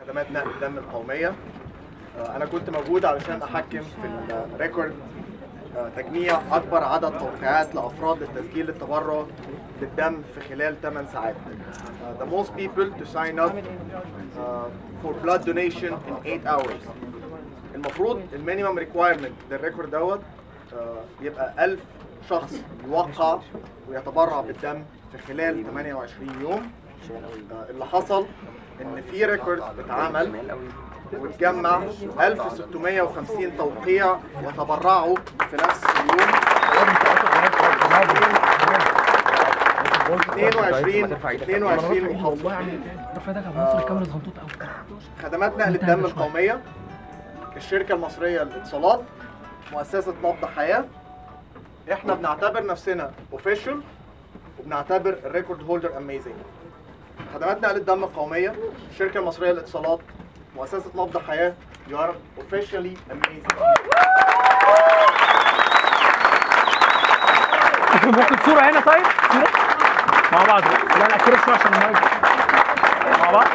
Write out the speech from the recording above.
خدمات نقل الدم القومية آه، أنا كنت موجود علشان أحكم في ال record آه، تجميع أكبر عدد توقيعات لأفراد للتسجيل للتبرع بالدم في خلال 8 ساعات. Uh, the most people to sign up uh, for blood donation in 8 hours. المفروض ال minimum requirement لل record دوت آه، يبقى 1000 شخص يوقع ويتبرع بالدم في خلال 28 يوم اللي حصل إن في ريكورد اتعمل واتجمع 1650 توقيع وتبرعوا في نفس اليوم. 22 22 محافظة رفع ده كان مصر كامل زغنطوط قوي خدمات نقل الدم القومية الشركة المصرية للاتصالات مؤسسة نبض حياة. إحنا بنعتبر نفسنا official وبنعتبر ال record holder amazing خدمات نقل الدم القومية الشركة المصرية للاتصالات مؤسسة نبض حياة you are officially amazing. ممكن صورة هنا طيب؟ مع بعض. لا لا شوية عشان المايك. مع بعض.